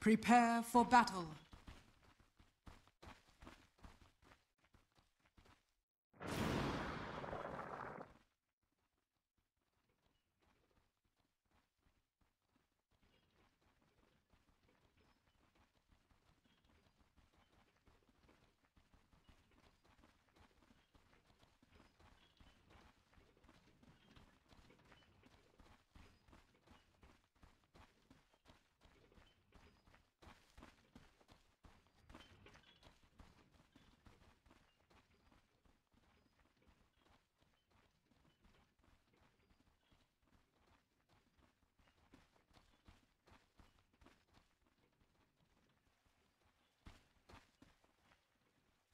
Prepare for battle.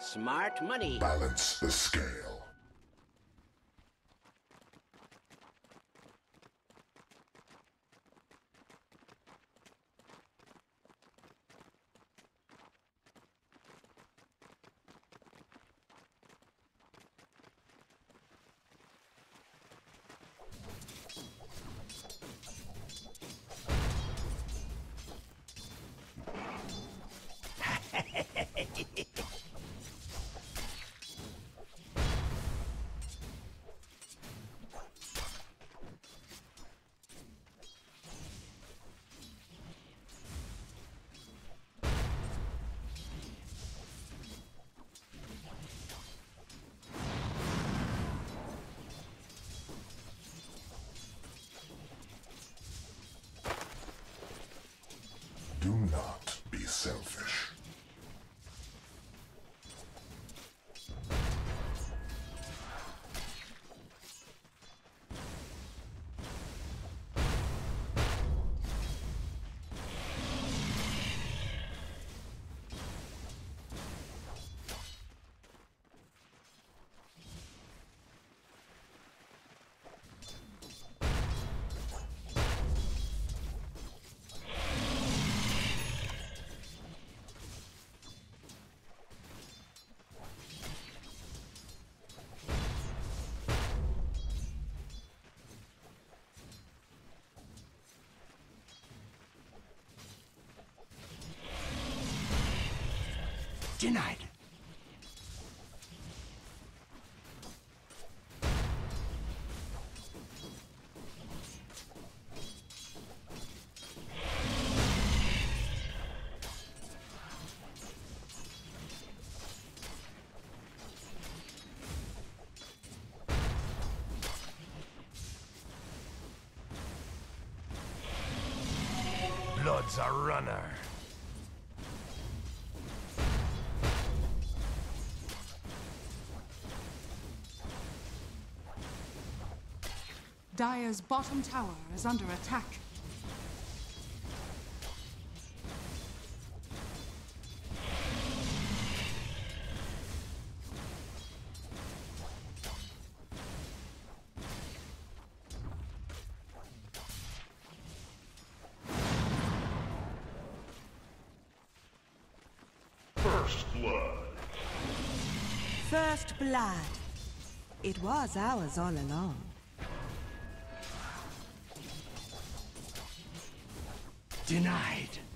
Smart money. Balance the scale. Denied. Blood's a runner. Dire's bottom tower is under attack. First blood. First blood. It was ours all along. Denied.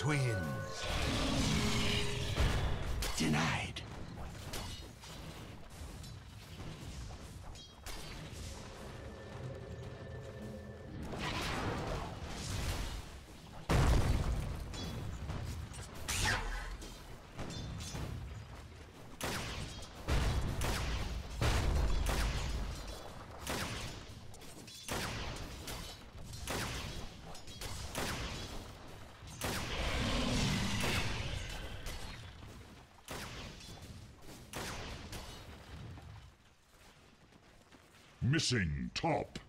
Twins. Missing top.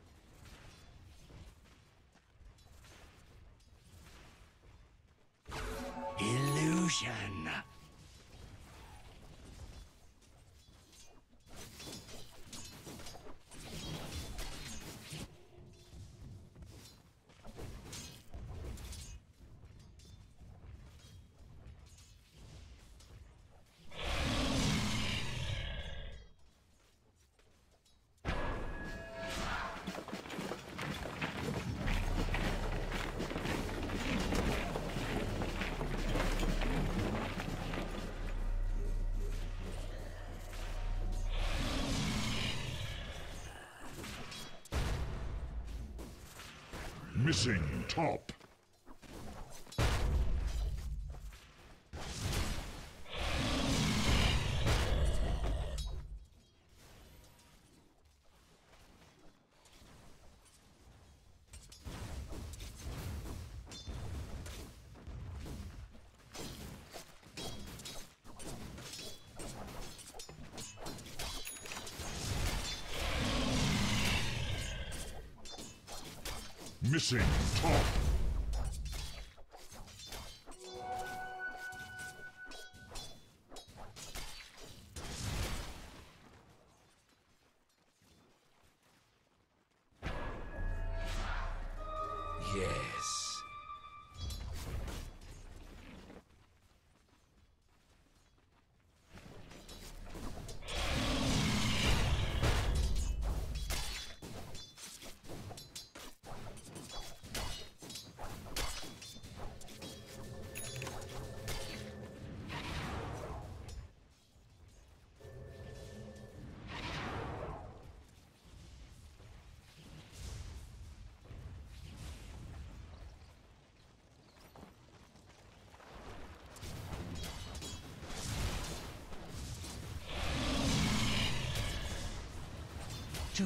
Missing top.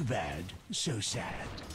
Bad, so sad.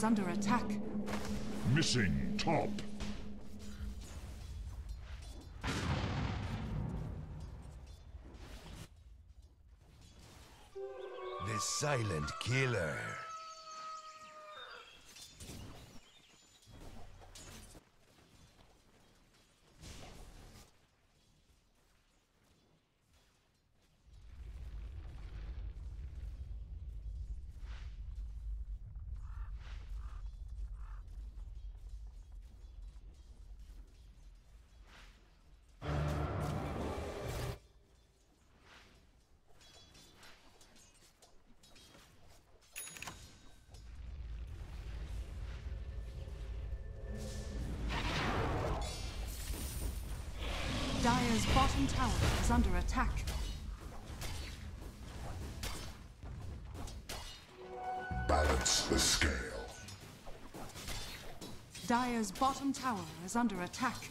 Is under attack. Missing top. The silent killer. Dire's bottom tower is under attack. Balance the scale. Dire's bottom tower is under attack.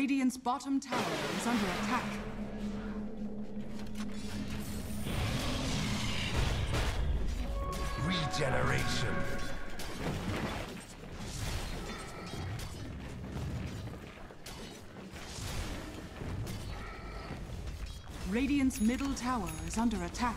Radiant's bottom tower is under attack. Regeneration. Radiant's middle tower is under attack.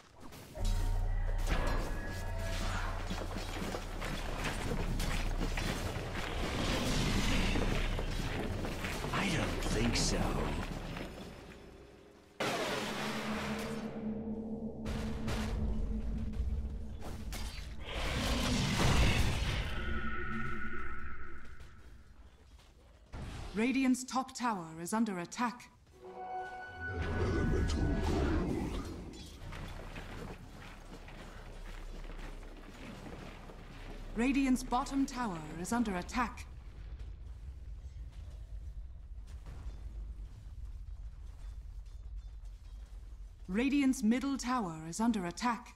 Radiant's top tower is under attack. Elemental gold. Radiant's bottom tower is under attack. Radiant's middle tower is under attack.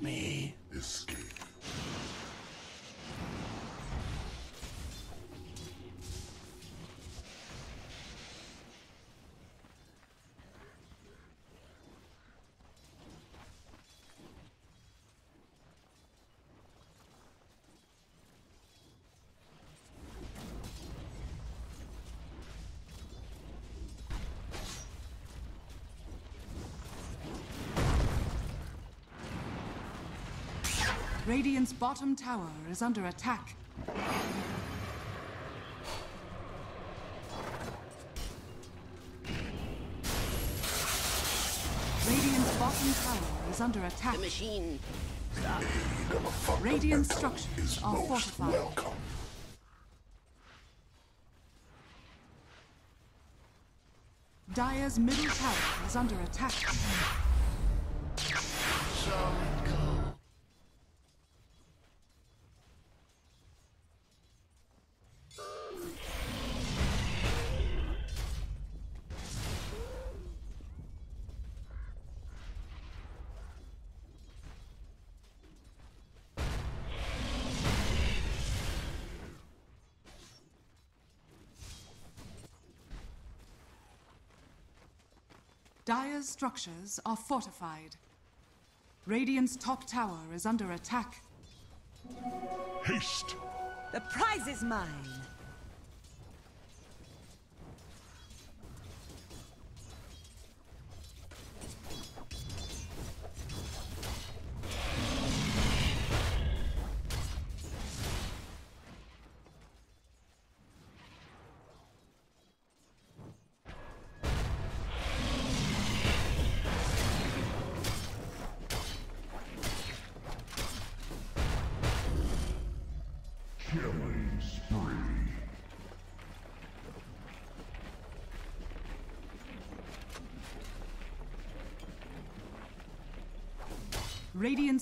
Me. Radiant's bottom tower is under attack. Radiant's bottom tower is under attack. machine. Radiant structures are fortified. welcome. Dire's middle tower is under attack. Dire's structures are fortified. Radiant's top tower is under attack. Haste. The prize is mine.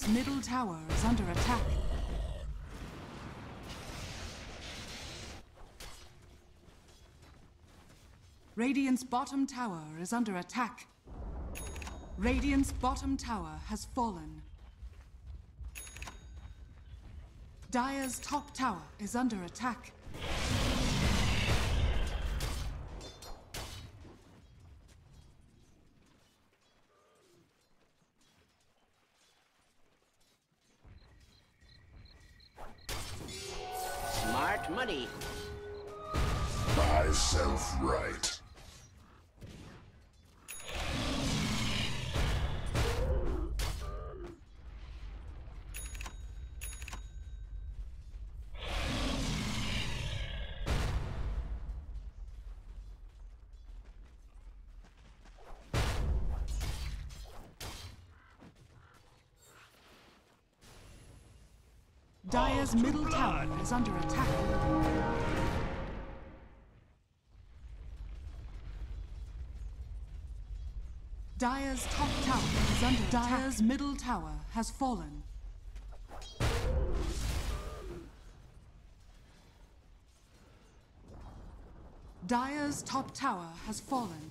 Radiant's middle tower is under attack. Radiant's bottom tower is under attack. Radiant's bottom tower has fallen. Dire's top tower is under attack. Dire's middle tower is under attack. Dire's top tower is under attack. Dire's middle tower has fallen. Dire's top tower has fallen.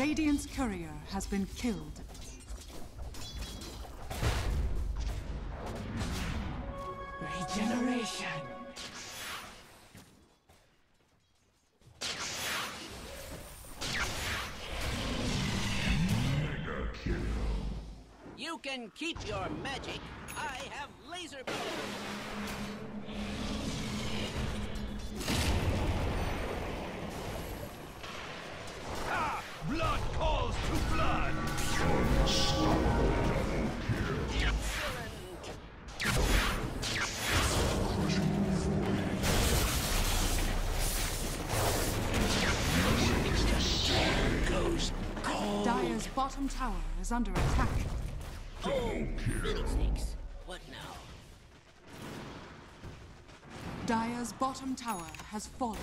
Radiant's courier has been killed. Regeneration. Mega kill. You can keep your magic. I have laser beam. Is under attack. Oh. What now? Dire's bottom tower has fallen.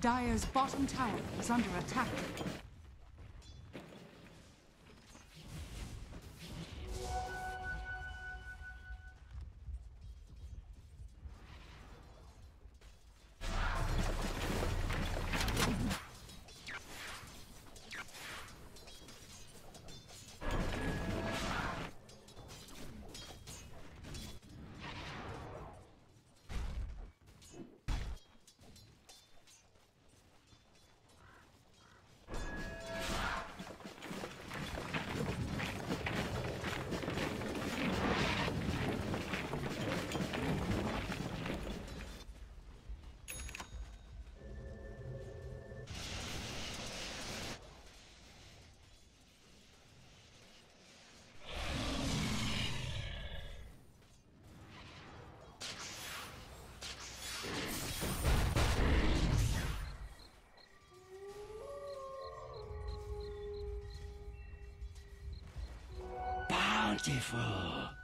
Dire's bottom tower is under attack. Bountiful.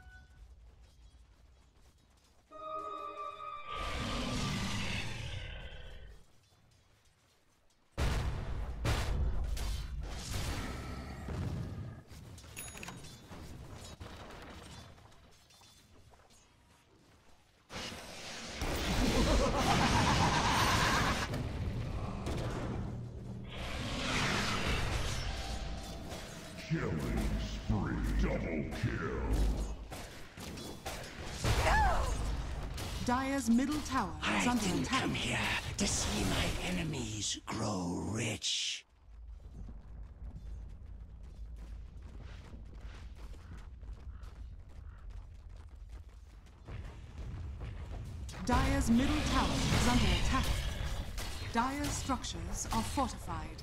Dire's middle tower is I under didn't attack. come here to see my enemies grow rich. Dire's middle tower is under attack. Dire's structures are fortified.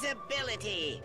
Invisibility!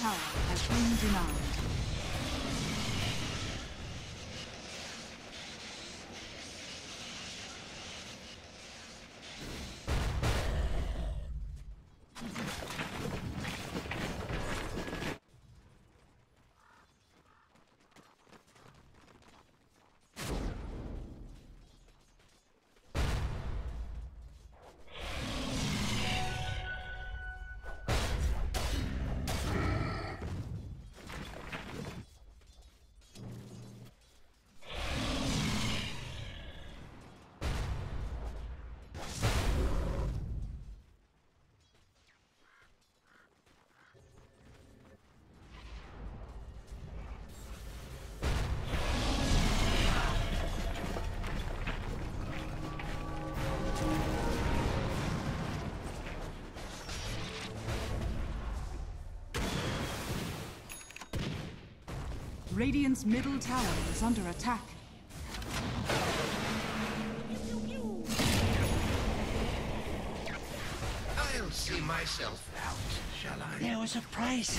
Tower has been denied. Radiant's middle tower is under attack. I'll see myself out, shall I? There was a price.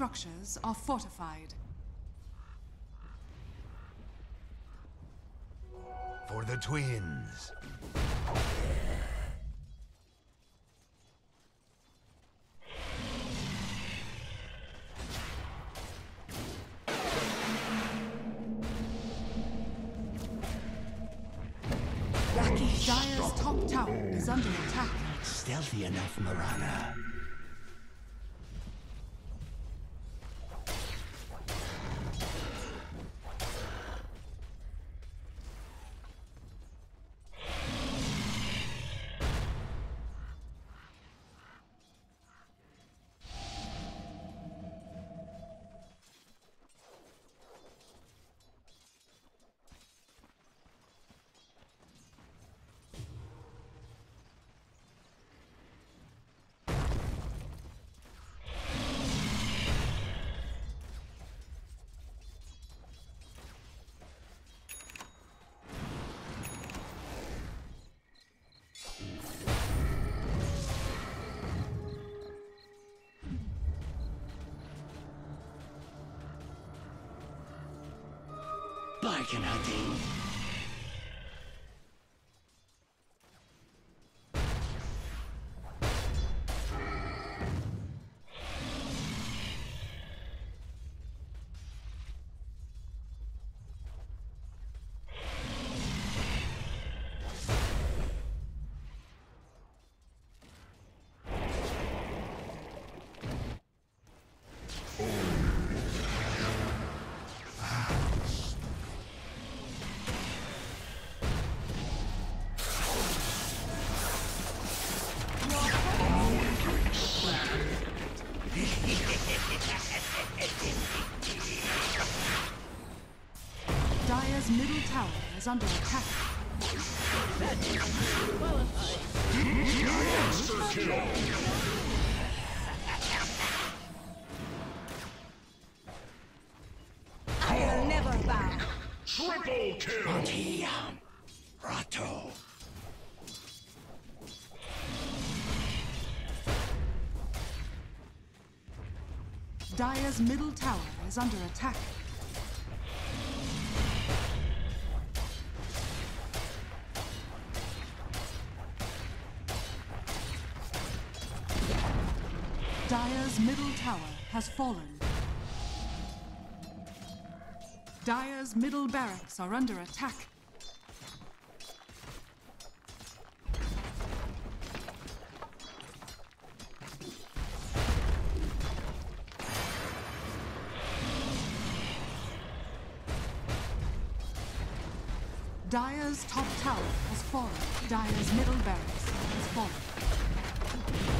Structures are fortified. For the twins. Dire's top tower is under attack. stealthy enough, Marana. Is under attack. I'll never bow. Triple kill! Tiam. Rato. Dire's middle tower is under attack. Has fallen. Dire's middle barracks are under attack. Dire's top tower has fallen. Dire's middle barracks has fallen.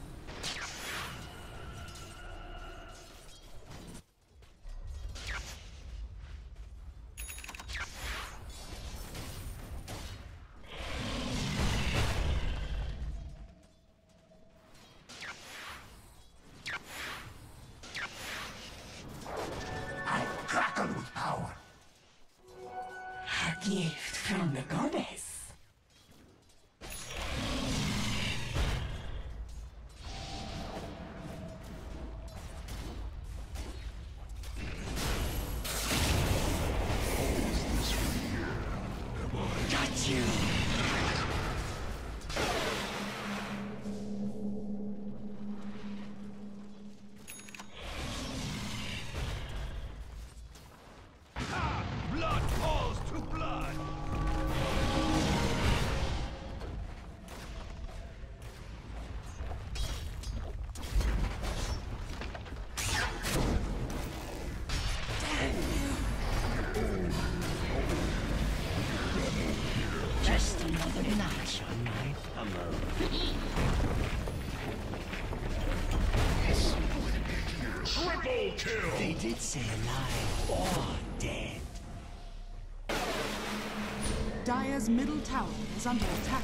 They did say alive or dead. Dire's middle tower is under attack.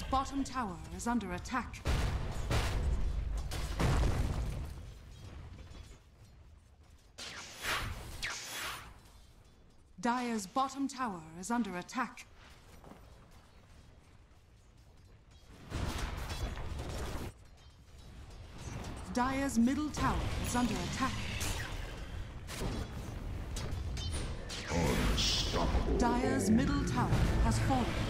Dire's bottom tower is under attack. Dire's bottom tower is under attack. Dire's middle tower is under attack. Unstoppable. Dire's middle tower has fallen.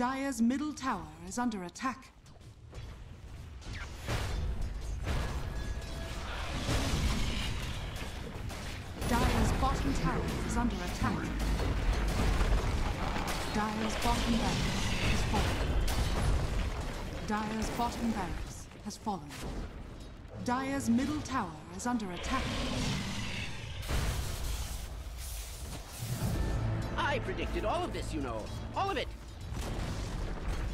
Dire's middle tower is under attack. Dire's bottom tower is under attack. Dire's bottom barracks has fallen. Dire's bottom barracks has fallen. Dire's middle tower is under attack. I predicted all of this, you know. All of it.